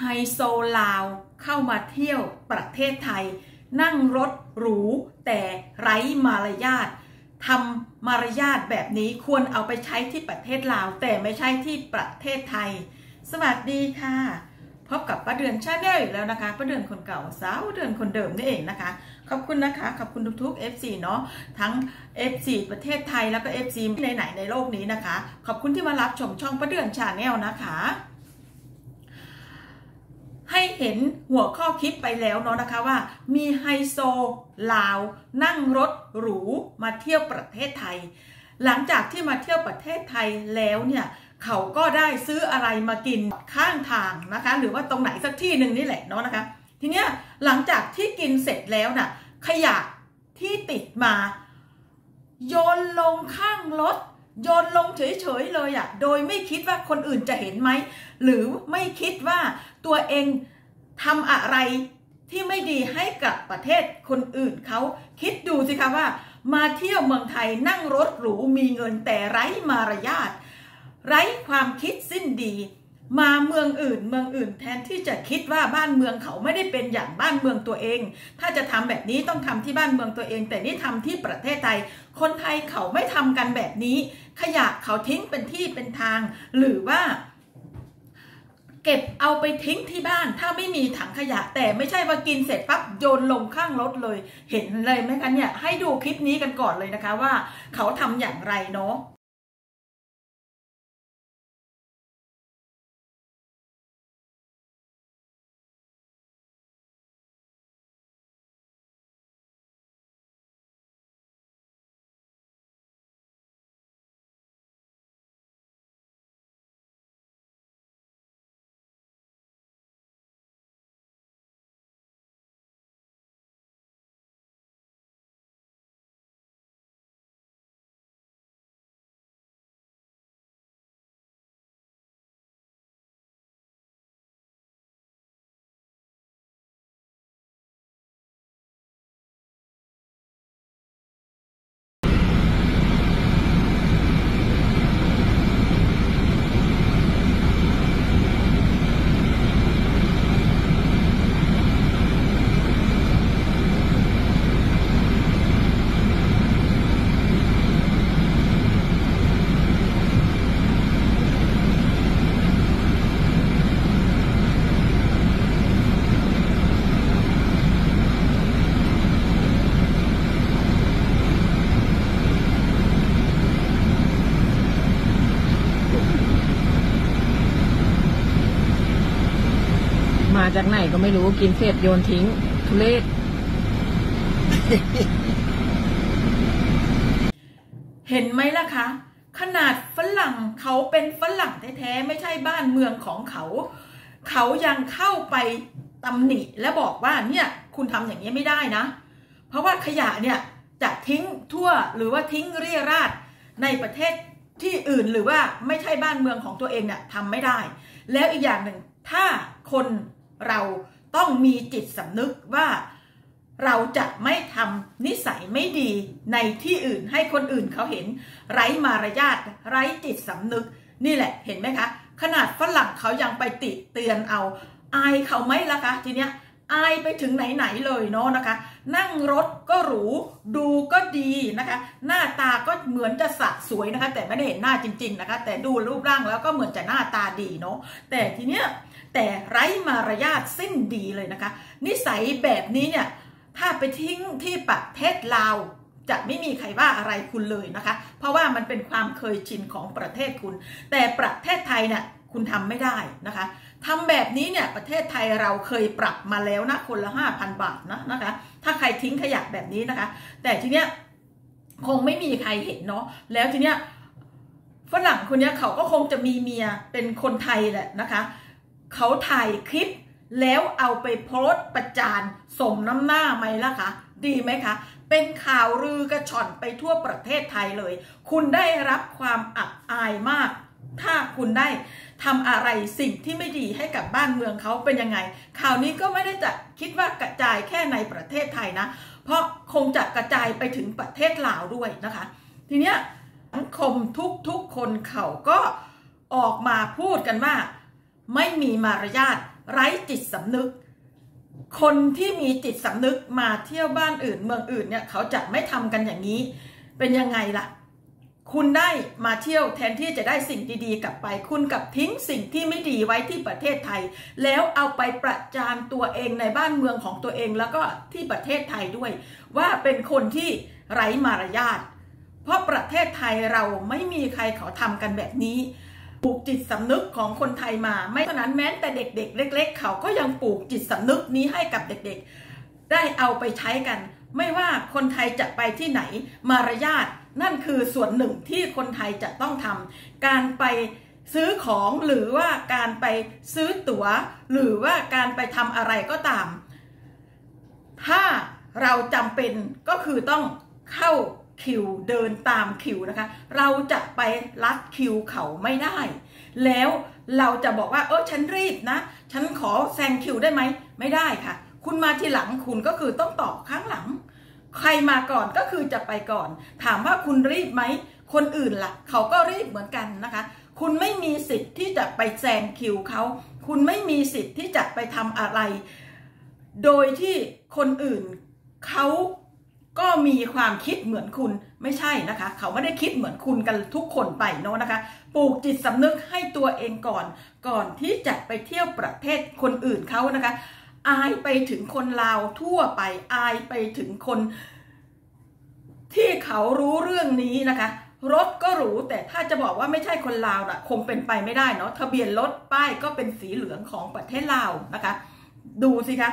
ไฮโซลาวเข้ามาเที่ยวประเทศไทย นั่งรถหรู แต่ไร้มารยาททำมารยาทแบบนี้ควรเอาไปใช้ที่ประเทศลาว แต่ไม่ใช่ที่ประเทศไทย สวัสดีค่ะ พบกับป้าเดือนชาแนลอีกแล้วนะคะป้าเดือนคนเก่าสาวเดือนคนเดิมนี่เองนะคะ ขอบคุณนะคะ ขอบคุณทุกๆ FC เนาะทั้ง FC ประเทศไทยแล้วก็ FC ไหนๆในโลกนี้นะคะ ขอบคุณที่มารับชมช่องป้าเดือน Channel นะคะ ให้เห็นหัวข้อคลิปไปแล้วเนาะนะคะว่า มีไฮโซลาว นั่งรถหรูมาเที่ยวประเทศไทย หลังจากที่มาเที่ยวประเทศไทยแล้วเนี่ยเขาก็ได้ซื้ออะไรมากินข้างทางนะคะ หรือว่าตรงไหนสักที่หนึ่งนี่แหละเนาะนะคะ ทีเนี้ยหลังจากที่กินเสร็จแล้วน่ะขยะที่ติดมา โยนลงข้างรถ โยนลงเฉยๆเลยอะ่ะ โดยไม่คิดว่าคนอื่นจะเห็นไหม หรือไม่คิดว่าตัวเองทำอะไรที่ไม่ดีให้กับประเทศคนอื่นเขาคิดดูสิคะว่า มาเที่ยวเมืองไทยนั่งรถหรูมีเงินแต่ไร้มารยาทไร้ความคิดสิ้นดี มาเมืองอื่นเมืองอื่น แทนที่จะคิดว่าบ้านเมืองเขาไม่ได้เป็นอย่างบ้านเมืองตัวเอง ถ้าจะทำแบบนี้ต้องทำที่บ้านเมืองตัวเอง แต่นี่ทำที่ประเทศไทย คนไทยเขาไม่ทำกันแบบนี้ ขยะเขาทิ้งเป็นที่เป็นทาง หรือว่าเก็บเอาไปทิ้งที่บ้านถ้าไม่มีถังขยะ แต่ไม่ใช่ว่ากินเสร็จปั๊บโยนลงข้างรถเลย เห็นเลยไหมคะเนี่ยให้ดูคลิปนี้กันก่อนเลยนะคะว่า เขาทำอย่างไรเนาะ จากไหนก็ไม่รู้กินเสร็จโยนทิ้ง ทุเรศเห็นไหมล่ะคะ ขนาดฝรั่งเขาเป็นฝรั่งแท้ๆไม่ใช่บ้านเมืองของเขา เขายังเข้าไปตำหนิและบอกว่าเนี่ยคุณทำอย่างนี้ไม่ได้นะ เพราะว่าขยะเนี่ยจะทิ้งทั่วหรือว่าทิ้งเรี่ยราดในประเทศที่อื่นหรือว่าไม่ใช่บ้านเมืองของตัวเองเนี่ยทำไม่ได้ แล้วอีกอย่างหนึ่งถ้าคน เราต้องมีจิตสำนึกว่าเราจะไม่ทำนิสัยไม่ดีในที่อื่นให้คนอื่นเขาเห็น ไร้มารยาทไร้จิตสำนึก นี่แหละเห็นไหมคะ ขนาดฝรั่งเขายังไปติเตือนเอา อายเขาไหมล่ะคะ ทีเนี้ยอายไปถึงไหนๆเลยเนาะนะคะ นั่งรถก็หรู ดูก็ดีนะคะ หน้าตาก็เหมือนจะสะสวยนะคะ แต่ไม่ได้เห็นหน้าจริง ๆนะคะ แต่ดูรูปร่างแล้วก็เหมือนจะหน้าตาดีเนาะแต่ทีเนี้ย แต่ไร้มารยาทสิ้นดีเลยนะคะ นิสัยแบบนี้เนี่ยถ้าไปทิ้งที่ประเทศลาวจะไม่มีใครว่าอะไรคุณเลยนะคะ เพราะว่ามันเป็นความเคยชินของประเทศคุณ แต่ประเทศไทยเนี่ยคุณทำไม่ได้นะคะทำแบบนี้เนี่ยประเทศไทยเราเคยปรับมาแล้วนะคนละห้าพันบาทนะนะคะ ถ้าใครทิ้งขยะแบบนี้นะคะ แต่ทีเนี้ยคงไม่มีใครเห็นเนาะแล้วทีเนี้ยฝรั่งคนเนี้ยเขาก็คงจะมีเมียเป็นคนไทยแหละนะคะ เขาถ่ายคลิป แล้วเอาไปโพสต์ประจานสมน้ำหน้าไหมล่ะคะ ดีไหมคะ เป็นข่าวลือกระชอนไปทั่วประเทศไทยเลย คุณได้รับความอับอายมาก ถ้าคุณได้ทำอะไรสิ่งที่ไม่ดีให้กับบ้านเมืองเขาเป็นยังไง ข่าวนี้ก็ไม่ได้จะคิดว่ากระจายแค่ในประเทศไทยนะ เพราะคงจะกระจายไปถึงประเทศลาวด้วยนะคะ ทีเนี้ยสังคมทุกๆคนเขาก็ออกมาพูดกันว่า ไม่มีมารยาทไร้จิตสำนึก คนที่มีจิตสำนึกมาเที่ยวบ้านอื่น เมืองอื่นเนี่ยเขาจะไม่ทำกันอย่างนี้ เป็นยังไงล่ะ คุณได้มาเที่ยวแทนที่จะได้สิ่งดีๆ กลับไป คุณกับทิ้งสิ่งที่ไม่ดีไว้ที่ประเทศไทย แล้วเอาไปประจานตัวเองในบ้านเมืองของตัวเองแล้วก็ที่ประเทศไทยด้วย ว่าเป็นคนที่ไร้มารยาทเพราะประเทศไทยเราไม่มีใครเขาทำกันแบบนี้ ปลูกจิตสำนึกของคนไทยมา ไม่เท่านั้นแม้แต่เด็ก ๆ เล็ก ๆ เขาก็ยังปลูกจิตสำนึกนี้ให้กับเด็กๆ ได้เอาไปใช้กัน ไม่ว่าคนไทยจะไปที่ไหนมารยาทนั่นคือส่วนหนึ่งที่คนไทยจะต้องทำการไปซื้อของหรือว่าการไปซื้อตัว๋ว หรือว่าการไปทำอะไรก็ตาม ถ้าเราจำเป็นก็คือต้องเข้า คิวเดินตามคิวนะคะ เราจะไปลัดคิวเขาไม่ได้ แล้วเราจะบอกว่าเออฉันรีบนะ ฉันขอแซงคิวได้ไหมไม่ได้ค่ะ คุณมาทีหลังคุณก็คือต้องต่อข้างหลัง ใครมาก่อนก็คือจะไปก่อน ถามว่าคุณรีบไหมคนอื่นละ่ะ เขาก็รีบเหมือนกันนะคะ คุณไม่มีสิทธิ์ที่จะไปแซงคิวเขาคุณไม่มีสิทธิ์ที่จะไปทำอะไร โดยที่คนอื่นเขา ก็มีความคิดเหมือนคุณไม่ใช่นะคะ เขาไม่ได้คิดเหมือนคุณกันทุกคนไปเนาะนะคะ ปลูกจิตสำนึกให้ตัวเองก่อน ก่อนที่จะไปเที่ยวประเทศคนอื่นเขานะคะ อายไปถึงคนลาวทั่วไปอายไปถึงคน ที่เขารู้เรื่องนี้นะคะรถก็หรูแต่ถ้าจะบอกว่าไม่ใช่คนลาวนะคงเป็นไปไม่ได้เนาะทะเบียนรถป้ายก็เป็นสีเหลืองของประเทศลาวนะคะ ดูสิคะ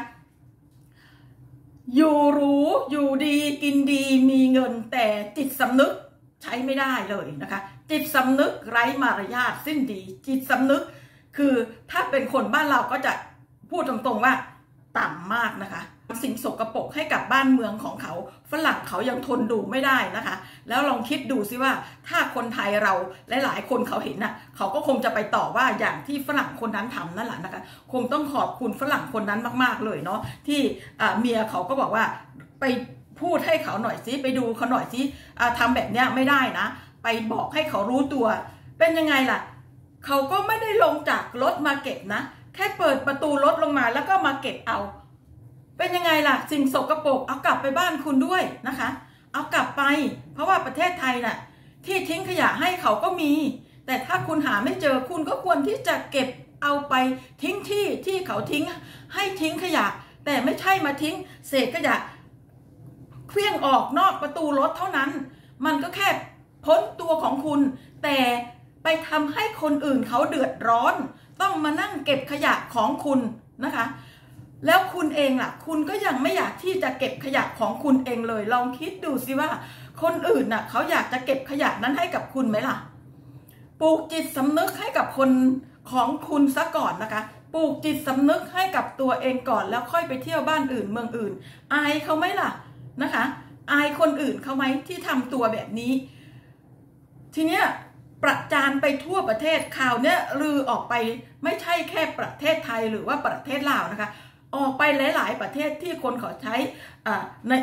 อยู่รู้อยู่ดีกินดีมีเงินแต่จิตสำนึกใช้ไม่ได้เลยนะคะ จิตสำนึกไร้มารยาทสิ้นดี จิตสำนึกคือถ้าเป็นคนบ้านเราก็จะพูดตรงๆว่าต่ำมากนะคะ สิ่งสกรปรกให้กับบ้านเมืองของเขา ฝรั่งเขายังทนดูไม่ได้นะคะ แล้วลองคิดดูซิว่าถ้าคนไทยเราหลายๆ คนเขาเห็นนะ่ะเขาก็คงจะไปต่อว่าอย่างที่ฝรั่งคนนั้นทำนั่นแหละนะคะ คงต้องขอบคุณฝรั่งคนนั้นมากๆเลยเนาะที่เมียเขาก็บอกว่าไปพูดให้เขาหน่อยซิไปดูเขาหน่อยซิทำแบบเนี้ยไม่ได้นะ ไปบอกให้เขารู้ตัว เป็นยังไงล่ะ เขาก็ไม่ได้ลงจากรถมาเก็บนะ แค่เปิดประตูรถลงมาแล้วก็มาเก็บเอา เป็นยังไงล่ะ สิ่งสกรปรกเอากลับไปบ้านคุณด้วยนะคะ เอากลับไป เพราะว่าประเทศไทยน่ะที่ทิ้งขยะให้เขาก็มี แต่ถ้าคุณหาไม่เจอคุณก็ควรที่จะเก็บเอาไปทิ้งที่ที่เขาทิ้งให้ทิ้งขยะ แต่ไม่ใช่มาทิ้ง เศษขยะเคลื่องออกนอกประตูรถเท่านั้น มันก็แค่พ้นตัวของคุณ แต่ไปทำให้คนอื่นเขาเดือดร้อน ต้องมานั่งเก็บขยะของคุณนะคะ แล้วคุณเองล่ะ คุณก็ยังไม่อยากที่จะเก็บขยะของคุณเองเลย ลองคิดดูสิว่า คนอื่นน่ะ เขาอยากจะเก็บขยะนั้นให้กับคุณไหมล่ะ ปลูกจิตสำนึกให้กับคนของคุณซะก่อนนะคะ ปลูกจิตสำนึกให้กับตัวเองก่อน แล้วค่อยไปเที่ยวบ้านอื่นเมืองอื่น อายเขาไหมล่ะนะคะ อายคนอื่นเขาไหมที่ทำตัวแบบนี้ ทีเนี้ยประจานไปทั่วประเทศข่าวเนี้ยลือออกไปไม่ใช่แค่ประเทศไทยหรือว่าประเทศลาวนะคะ ออกไปหลาย ๆ ประเทศที่คนเขาใช้ใน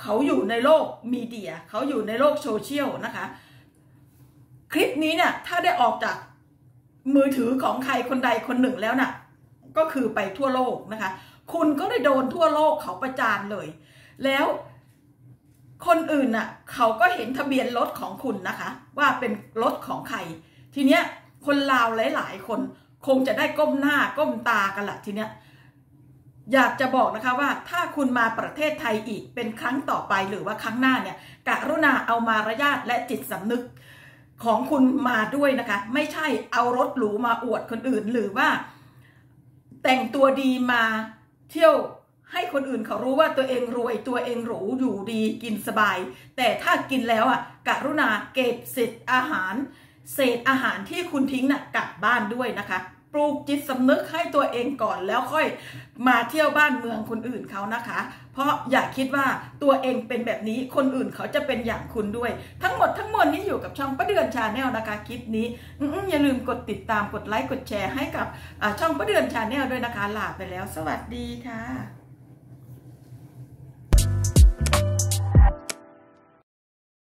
เขาอยู่ในโลกมีเดีย เขาอยู่ในโลกโซเชียลนะคะ คลิปนี้เนี่ยถ้าได้ออกจากมือถือของใครคนใดคนหนึ่งแล้วนะ่ะก็คือไปทั่วโลกนะคะ คุณก็ได้โดนทั่วโลกเขาประจานเลย แล้วคนอื่นน่ะเขาก็เห็นทะเบียนรถของคุณนะคะ ว่าเป็นรถของใคร ทีเนี้ยคนลาวหลาย ๆ คนคงจะได้ก้มหน้าก้มตากันละทีเนี้ย อยากจะบอกนะคะว่าถ้าคุณมาประเทศไทยอีกเป็นครั้งต่อไปหรือว่าครั้งหน้าเนี่ยกรุณาเอามารยาทและจิตสำนึกของคุณมาด้วยนะคะ ไม่ใช่เอารถหรูมาอวดคนอื่นหรือว่า แต่งตัวดีมาเที่ยวให้คนอื่นเขารู้ว่าตัวเองรวยตัวเองหรูอยู่ดีกินสบาย แต่ถ้ากินแล้วอะกรุณาเก็บเศษอาหาร เศษอาหารที่คุณทิ้งน่ะกลับบ้านด้วยนะคะ ปลูกจิตสำนึกให้ตัวเองก่อนแล้วค่อยมาเที่ยวบ้านเมืองคนอื่นเขานะคะ เพราะอย่าคิดว่าตัวเองเป็นแบบนี้คนอื่นเขาจะเป็นอย่างคุณด้วย ทั้งหมดทั้งมวลนี้อยู่กับช่องป้าเดือน Channel นะคะคลิปนี้อย่าลืมกดติดตามกดไลค์กดแชร์ให้กับช่องป้าเดือน Channel ด้วยนะคะลาไปแล้ว สวัสดีค่ะ